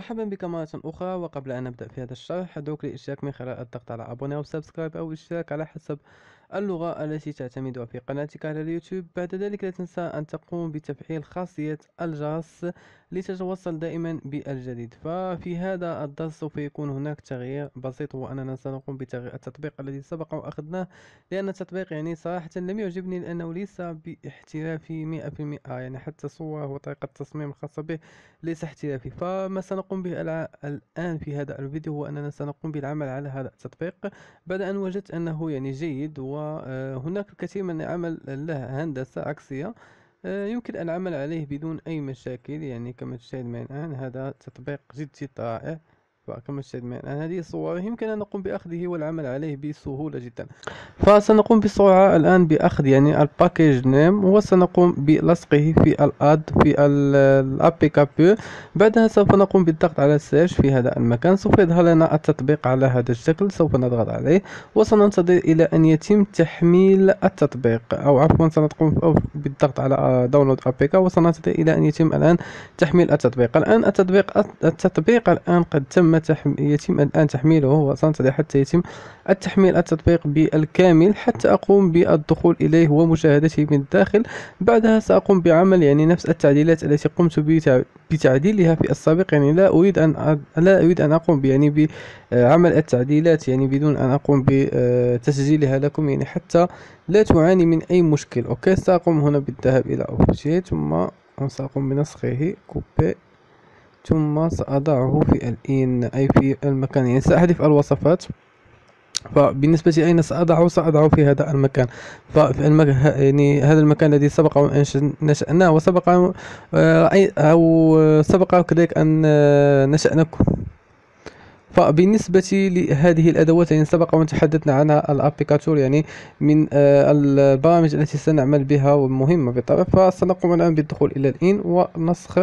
مرحبا بك مرة أخرى. وقبل أن نبدأ في هذا الشرح أدعوك للاشتراك من خلال الضغط على abonner أو subscribe أو الاشتراك على حسب اللغة التي تعتمدها في قناتك على اليوتيوب. بعد ذلك لا تنسى أن تقوم بتفعيل خاصية الجرس لتتوصل دائما بالجديد. ففي هذا الدرس سوف يكون هناك تغيير بسيط هو أننا سنقوم بتغيير التطبيق الذي سبق وأخذناه. لأن التطبيق يعني صراحة لم يعجبني لأنه ليس باحترافي مئة في المئة يعني حتى صور وطريقة التصميم الخاصة به ليس احترافي. فما سنقوم به الآن في هذا الفيديو هو أننا سنقوم بالعمل على هذا التطبيق. بعد أن وجدت أنه يعني جيد وهناك الكثير من العمل له هندسة عكسية آه، يمكن العمل عليه بدون أي مشاكل يعني كما تشاهد معي الآن هذا تطبيق جد جد رائع كما تشاهد معنا هذه الصور يمكن أن نقوم بأخذه والعمل عليه بسهولة جدا. فسنقوم بسرعة الآن بأخذ يعني ال package name وسنقوم بلصقه في الاد في ال APKPure بعدها سوف نقوم بالضغط على search في هذا المكان. سوف يظهر لنا التطبيق على هذا الشكل سوف نضغط عليه. وسننتظر إلى أن يتم تحميل التطبيق أو عفوا سنقوم بالضغط على download APK وسننتظر إلى أن يتم الآن تحميل التطبيق. الآن التطبيق التطبيق الآن قد تم تحم... يتم الآن تحميله وسننتظر حتى يتم التحميل التطبيق بالكامل حتى أقوم بالدخول إليه ومشاهدته من الداخل. بعدها سأقوم بعمل يعني نفس التعديلات التي قمت بتعديلها في السابق يعني لا أريد أن لا أريد أن أقوم يعني بعمل التعديلات يعني بدون أن أقوم بتسجيلها لكم يعني حتى لا تعاني من أي مشكل. OK سأقوم هنا بالذهاب إلى أوفيشيت ثم سأقوم بنسخه copy ثم سأضعه في الإن أي في المكان. يعني سأحذف الوصفات. فبالنسبة لي أين سأضعه؟ سأضعه في هذا المكان. ففي المكان يعني هذا المكان الذي سبق أن نشأناه. وسبق آه، أو سبق كذلك أن نشأناكم. فبالنسبة لهذه الأدوات يعني سبق وأن تحدثنا عنها الأبليكاتور يعني من آه، البرامج التي سنعمل بها ومهمة بالطبع. فسنقوم الآن بالدخول إلى الإن ونسخ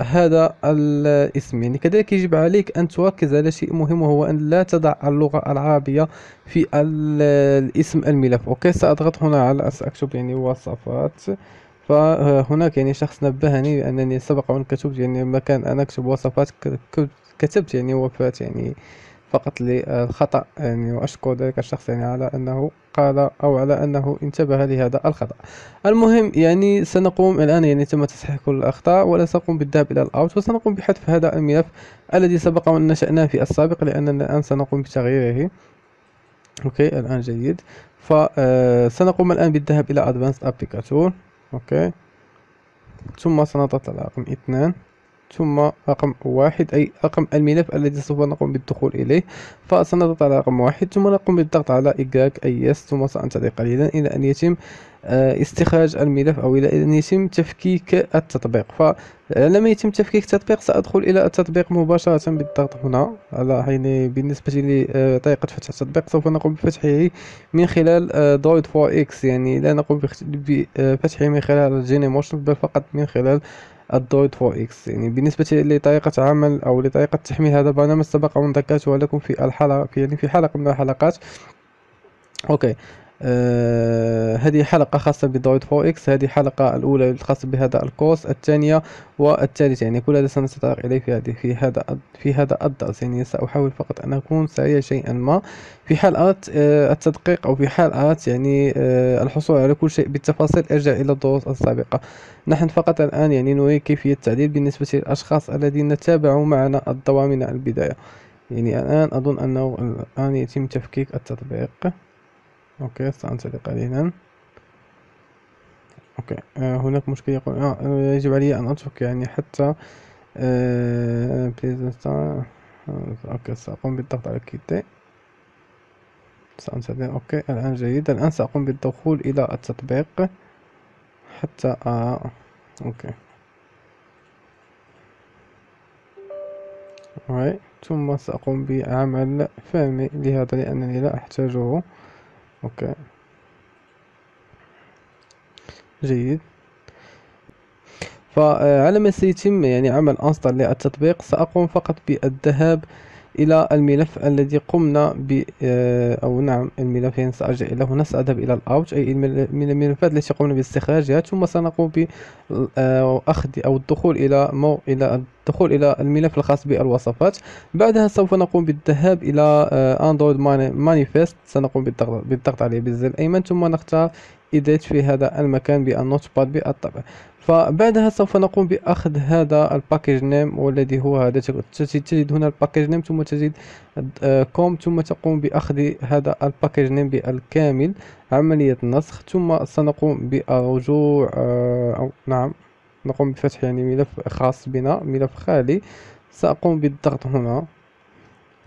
هذا الاسم. يعني كذلك يجب عليك أن تركز على شيء مهم وهو أن لا تضع اللغة العربية في الاسم الملف. أوكي سأضغط هنا على سأكتب يعني وصفات. فهناك يعني شخص نبهني بأنني سبق وأن كتبت يعني مكان أن أكتب وصفات. كتبت يعني وفاة يعني فقط للخطأ يعني وأشكر ذلك الشخص يعني على أنه قال أو على أنه انتبه لهذا الخطأ. المهم يعني سنقوم الآن يعني تم تصحيح كل الأخطاء ولا سنقوم بالذهاب إلى الأوت وسنقوم بحذف هذا الملف الذي سبق وأن نشأناه في السابق لأننا الآن سنقوم بتغييره. okay الآن جيد. فسنقوم الآن بالذهاب إلى Advanced Applicator okay. ثم سنضغط على رقم اثنان. ثم رقم واحد أي رقم الملف الذي سوف نقوم بالدخول إليه. فسنضغط على رقم واحد ثم نقوم بالضغط على إيجاك أي يس ثم سأنتظر قليلا إلى أن يتم آه، استخراج الملف أو إلى أن يتم تفكيك التطبيق. فلما يتم تفكيك التطبيق سأدخل إلى التطبيق مباشرة بالضغط هنا على يعني بالنسبة لطريقة فتح التطبيق. سوف نقوم بفتحه من خلال Droid 4X يعني لا نقوم بفتحه من خلال Genymotion بل فقط من خلال ال Droid 4X. يعني بالنسبة لطريقة عمل أو لطريقة تحميل هذا البرنامج سبق وأن ذكرتها لكم في الحلقة في يعني في حلقة من الحلقات. okay. آه هذه حلقة خاصة ب Droid 4X هذه الحلقة الأولى الخاصة بهذا الكورس الثانية والثالثة يعني كل هذا سنتطرق إليه في في هذا في هذا الدرس يعني سأحاول فقط أن أكون سريع شيئا ما. في حالات آه التدقيق أو في حالات يعني آه الحصول على كل شيء بالتفاصيل أرجع إلى الدروس السابقة. نحن فقط الآن يعني نريد كيفية التعديل بالنسبة للأشخاص الذين تابعوا معنا الدوام من البداية. يعني الآن أظن أنه الآن يتم تفكيك التطبيق. okay سأنتظر قليلا okay آه هناك مشكلة. يقول آه يجب علي أن أترك يعني حتى آه آه okay سأقوم بالضغط على quitter سأنتظر okay الآن جيد. الآن سأقوم بالدخول إلى التطبيق حتى آه okay. ثم سأقوم بعمل fermer لهذا لأنني لا أحتاجه. okay. جيد. فعلى ما سيتم يعني عمل install للتطبيق سأقوم فقط بالذهاب إلى الملف الذي قمنا ب آه، أو نعم الملف يعني سأرجع هنا سأذهب إلى ال out أي من الملفات التي قمنا باستخراجها. ثم سنقوم بأخذ أو الدخول إلى مو إلى الدخول إلى الملف الخاص بالوصفات. بعدها سوف نقوم بالذهاب إلى Android manifest سنقوم بالضغط, بالضغط عليه بالزر الأيمن. ثم نختار edit في هذا المكان بال Notepad بالطبع. فبعدها سوف نقوم بأخذ هذا ال package name والذي هو هذا. تجد هنا ال package name ثم تجد com ثم تقوم بأخذ هذا ال package name بالكامل عملية نسخ. ثم سنقوم بالرجوع آه، أو نعم نقوم بفتح يعني ملف خاص بنا ملف خالي. سأقوم بالضغط هنا.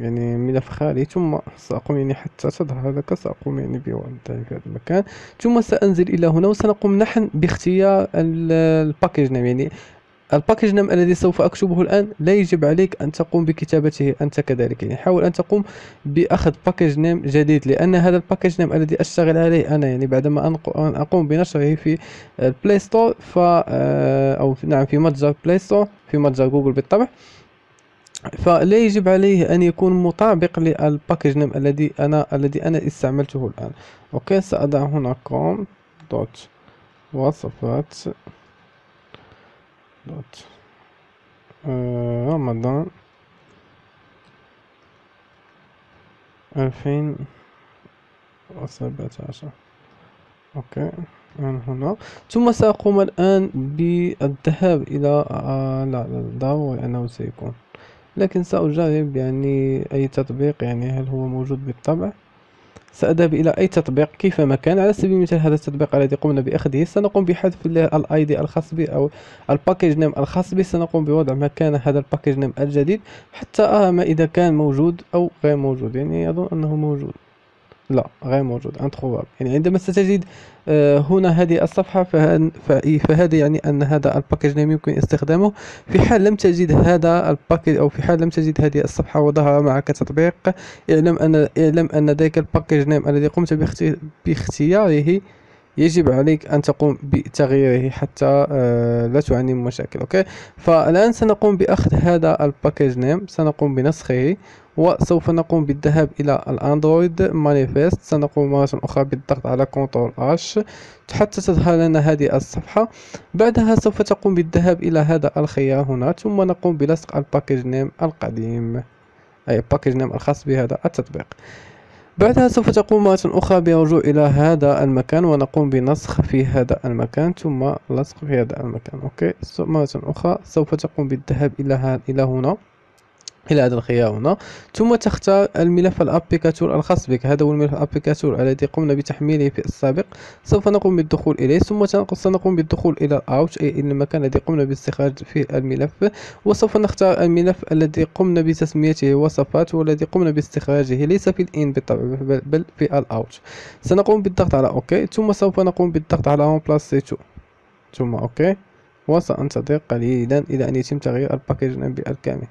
يعني ملف خالي ثم سأقوم يعني حتى تظهر لك سأقوم يعني بوضعه في هذا المكان. ثم سأنزل إلى هنا وسنقوم نحن باختيار ال package name. يعني ال package name الذي سوف أكتبه الآن لا يجب عليك أن تقوم بكتابته أنت كذلك. يعني حاول أن تقوم بأخذ package name جديد لأن هذا ال package name الذي أشتغل عليه أنا. يعني بعدما أقوم بنشره في ال Play Store ف آه، أو نعم في متجر Play Store في متجر جوجل بالطبع فلا يجب عليه أن يكون مطابق لل package name الذي أنا الذي أنا استعملته الآن. okay سأضع هنا com dot وصفات dot آه، رمضان ألفين وسبعة عشر okay من هنا. ثم سأقوم الآن بالذهاب إلى آه لا لا ضروري أنه سيكون لكن سأجرب يعني أي تطبيق يعني هل هو موجود بالطبع؟ سأذهب إلى أي تطبيق كيفما كان؟ على سبيل المثال هذا التطبيق الذي قمنا بأخذه سنقوم بحذف ال ID الخاص به أو ال package name الخاص به سنقوم بوضع مكان هذا ال package name الجديد حتى أرى ما إذا كان موجود أو غير موجود. يعني أظن أنه موجود. لا غير موجود introuvable يعني عندما ستجد آه، هنا هذه الصفحة فهذا يعني أن هذا ال package name يمكن استخدامه. في حال لم تجد هذا ال package أو في حال لم تجد هذه الصفحة وظهر معك تطبيق اعلم أن اعلم أن ذلك ال package name الذي قمت باختياره يجب عليك أن تقوم بتغييره حتى آه، لا تعاني من مشاكل okay؟ فالآن سنقوم بأخذ هذا ال package name سنقوم بنسخه. وسوف نقوم بالذهاب إلى ال Android manifest. سنقوم مرة أخرى بالضغط على control H. حتى تظهر لنا هذه الصفحة. بعدها سوف تقوم بالذهاب إلى هذا الخيار هنا. ثم نقوم بلصق ال package name القديم. أي ال package name الخاص بهذا التطبيق. بعدها سوف تقوم مرة أخرى بالرجوع إلى هذا المكان ونقوم بنسخ في هذا المكان. ثم لصق في هذا المكان. okay. مرة أخرى سوف تقوم بالذهاب إلى إلى هنا. إلى هذا الخيار هنا. ثم تختار الملف ال Applicator الخاص بك. هذا هو الملف ال Applicator الذي قمنا بتحميله في السابق. سوف نقوم بالدخول إليه. ثم سنقوم بالدخول إلى ال out أي إلى المكان الذي قمنا باستخراج فيه الملف. وسوف نختار الملف الذي قمنا بتسميته وصفات والذي قمنا باستخراجه. ليس في ال in بالطبع بل في ال out سنقوم بالضغط على OK. ثم سوف نقوم بالضغط على remplacer ثم OK. وسأنتظر قليلا إلى أن يتم تغيير ال package بالكامل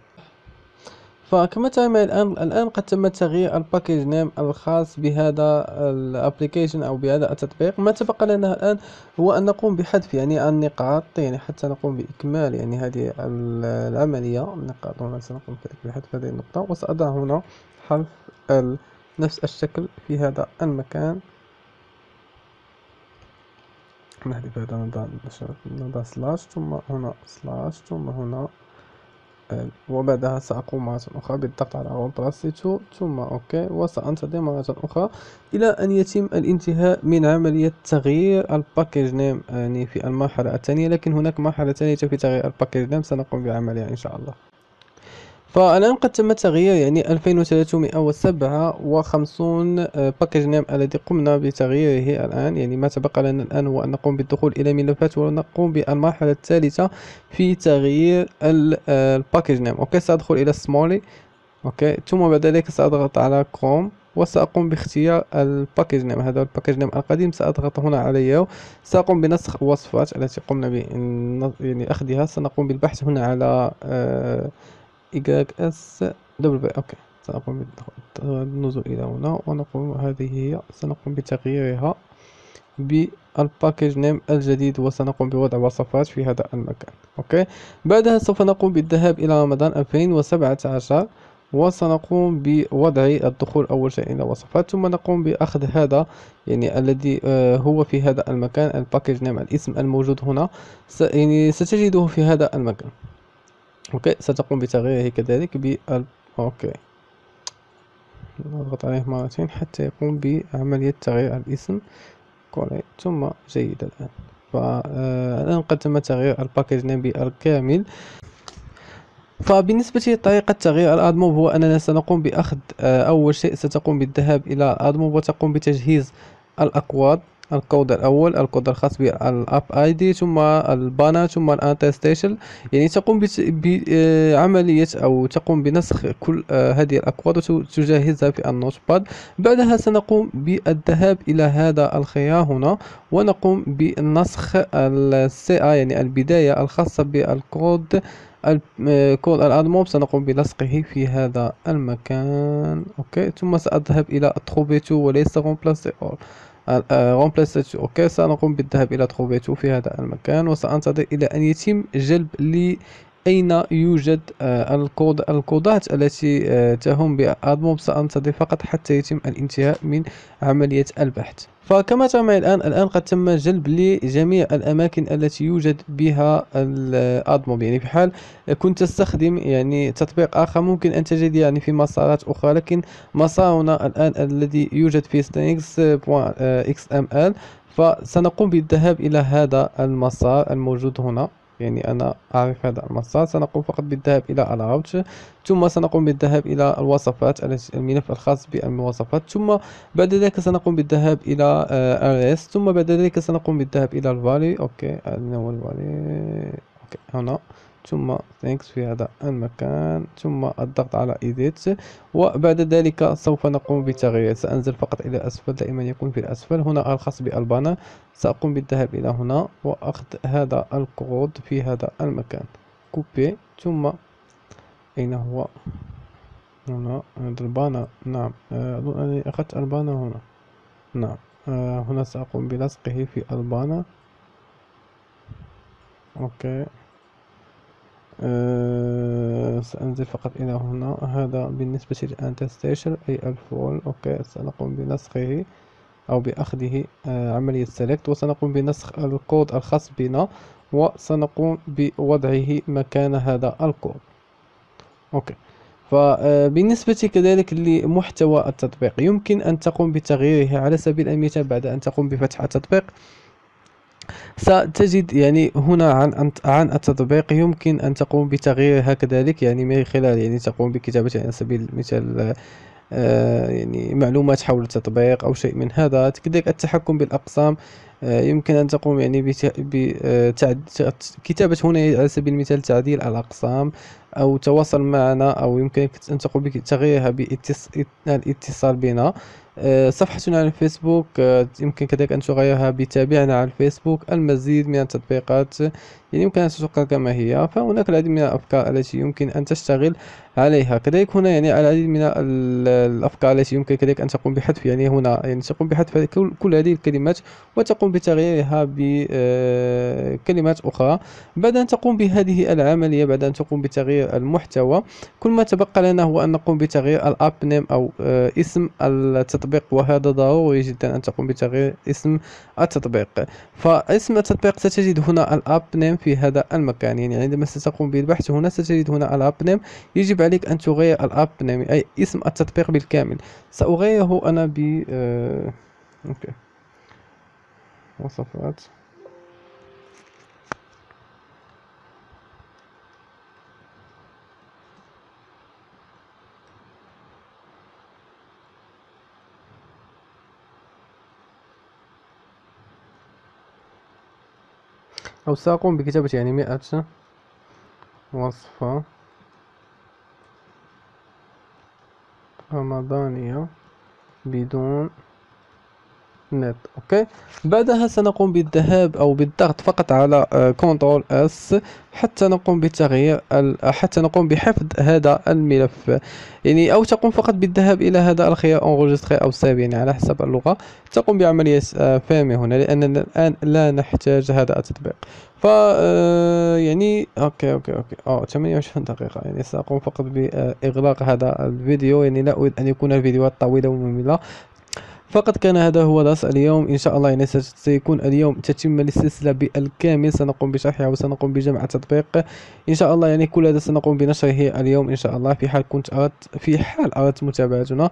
فكما ترى الآن الآن قد تم تغيير ال package name الخاص بهذا ال application أو بهذا التطبيق. ما تبقى لنا الآن هو أن نقوم بحذف يعني النقاط يعني حتى نقوم بإكمال يعني هذه العملية. النقاط هنا سنقوم بحذف هذه النقطة. وسأضع هنا حرف نفس الشكل في هذا المكان. نحذف هذا نضع slash ثم هنا slash ثم هنا وبعدها سأقوم مرة أخرى بالضغط على remplacer tout ثم OK وسأنتظر مرة أخرى إلى أن يتم الانتهاء من عملية تغيير ال package name يعني في المرحلة الثانية لكن هناك مرحلة ثانية في تغيير ال package name. سنقوم بعملها إن شاء الله. فالآن قد تم تغيير يعني 2357 package name الذي قمنا بتغييره الآن. يعني ما تبقى لنا الآن هو أن نقوم بالدخول إلى ملفات ونقوم بالمرحلة الثالثة في تغيير ال package name OK سأدخل إلى سمولي أوكي ثم بعد ذلك سأضغط على كروم وسأقوم باختيار الباكج نيم هذا الباكج نيم القديم. سأضغط هنا عليه. سأقوم بنسخ الوصفات التي قمنا ب يعني أخذها. سنقوم بالبحث هنا على آه إيجاك اس دبل بي. أوكي سنقوم بالنزول إلى هنا ونقوم هذه هي سنقوم بتغييرها بالباكج نيم الجديد وسنقوم بوضع وصفات في هذا المكان. أوكي؟ بعدها سوف نقوم بالذهاب إلى رمضان 2017 وسنقوم بوضع الدخول أول شيء إلى وصفات ثم نقوم بأخذ هذا يعني الذي آه، هو في هذا المكان ال package name الاسم الموجود هنا. يعني ستجده في هذا المكان. OK ستقوم بتغييره كذلك بال OK. نضغط عليه مرتين حتى يقوم بعملية تغيير الاسم. coller ثم جيد الآن. فالآن قد تم تغيير ال package name بالكامل. فبالنسبة لطريقة تغيير ال AdMob هو أننا سنقوم بأخذ آه، أول شيء ستقوم بالذهاب إلى ال AdMob وتقوم بتجهيز الأكواد. الكود الأول الكود الخاص بال app ID ثم ال banner ثم ال interstitial يعني تقوم بعملية أو تقوم بنسخ كل آه، هذه الأكواد وتجهزها في ال notepad بعدها سنقوم بالذهاب إلى هذا الخيار هنا ونقوم بنسخ السي يعني البداية الخاصة بالكود كود الادموب سنقوم بلصقه في هذا المكان. أوكي؟ ثم سأذهب إلى تروبيتو وليس رومبلاسي اول رومبلاسيتو أوكي سنقوم بالذهاب إلى تروبيتو في هذا المكان وسأنتظر إلى أن يتم جلب لي أين يوجد آه، الكود الكودات التي آه، تهم بأدموب سأنتظر فقط حتى يتم الانتهاء من عملية البحث. فكما ترى معي الآن الآن قد تم جلب لجميع الأماكن التي يوجد بها الأدموب. يعني في حال كنت تستخدم يعني تطبيق آخر ممكن أن تجد يعني في مسارات أخرى لكن مسارنا الآن الذي يوجد في ال فسنقوم بالذهاب إلى هذا المسار الموجود هنا. يعني أنا أعرف هذا المسار سنقوم فقط بالذهاب إلى الراوت ثم سنقوم بالذهاب إلى الوصفات الملف الخاص بالمواصفات. ثم بعد ذلك سنقوم بالذهاب إلى res ثم بعد ذلك سنقوم بالذهاب إلى ال values OK أين هو ال values OK هنا. ثم strings في هذا المكان. ثم الضغط على edit وبعد ذلك سوف نقوم بتغيير. سأنزل فقط إلى أسفل. دائما يكون في الأسفل. هنا الخاص بال banner. سأقوم بالذهاب إلى هنا وأخذ هذا الكود في هذا المكان. copy. ثم أين هو؟ هنا. هذا ال banner. نعم. آه، أظن أني أخذت ال banner هنا. نعم. آه، هنا سأقوم بلصقه في ال banner. OK. أه سأنزل فقط إلى هنا. هذا بالنسبة لل interstitial أي ال full. OK سنقوم بنسخه أو بأخذه أه عملية select وسنقوم بنسخ الكود الخاص بنا وسنقوم بوضعه مكان هذا الكود. أوكي. فبالنسبة كذلك لمحتوى التطبيق يمكن أن تقوم بتغييره على سبيل المثال بعد أن تقوم بفتح التطبيق. ستجد يعني هنا عن عن التطبيق يمكن أن تقوم بتغييرها كذلك يعني من خلال يعني تقوم بكتابة على سبيل المثال آه يعني معلومات حول التطبيق أو شيء من هذا. كذلك التحكم بالأقسام آه يمكن أن تقوم يعني بكتابة هنا على سبيل المثال تعديل الأقسام. أو تواصل معنا أو يمكنك أن تقوم بتغييرها بالاتصال بنا. آه، صفحتنا على الفيسبوك آه، يمكن كذلك أن تغيرها بتابعنا على الفيسبوك المزيد من التطبيقات يعني يمكن أن تتركها كما هي. فهناك العديد من الأفكار التي يمكن أن تشتغل عليها. كذلك هنا يعني العديد من الأفكار التي يمكن كذلك أن تقوم بحذف. يعني هنا يعني تقوم بحذف كل, هذه الكلمات وتقوم بتغييرها بكلمات آه، أخرى. بعد أن تقوم بهذه العملية بعد أن تقوم بتغيير المحتوى كل ما تبقى لنا هو أن نقوم بتغيير ال app name أو آه، اسم التطبيق. وهذا ضروري جدا أن تقوم بتغيير اسم التطبيق. فاسم التطبيق ستجد هنا ال app name في هذا المكان. يعني عندما ستقوم بالبحث هنا ستجد هنا ال app name يجب عليك أن تغير ال app name أي اسم التطبيق بالكامل. سأغيره أنا ب آه... أوكي. وصفات. أو سأقوم بكتابة يعني مئة وصفة. رمضانية بدون نت OK بعدها سنقوم بالذهاب أو بالضغط فقط على control S حتى نقوم بتغيير حتى نقوم بحفظ هذا الملف. يعني أو تقوم فقط بالذهاب إلى هذا الخيار enregistrer أو save يعني على حسب اللغة. تقوم بعمليه آه، فهم هنا لأننا الآن لا نحتاج هذا التطبيق. ف آه، يعني OK OK OK. آه 28 دقيقة. يعني سأقوم فقط بإغلاق هذا الفيديو. يعني لا أريد أن يكون الفيديوهات طويله وممله فقط كان هذا هو درس اليوم. إن شاء الله يعني سيكون اليوم تتم السلسلة بالكامل. سنقوم بشرحها وسنقوم بجمع التطبيق. إن شاء الله يعني كل هذا سنقوم بنشره اليوم إن شاء الله. في حال كنت أردت في حال أردت متابعتنا.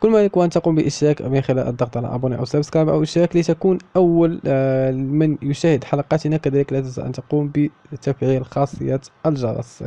كل ما عليك أن تقوم بالاشتراك من خلال الضغط على أبوني أو سبسكرايب أو اشتراك لتكون أول آه، من يشاهد حلقاتنا. كذلك لا تنسى أن تقوم بتفعيل خاصية الجرس.